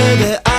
baby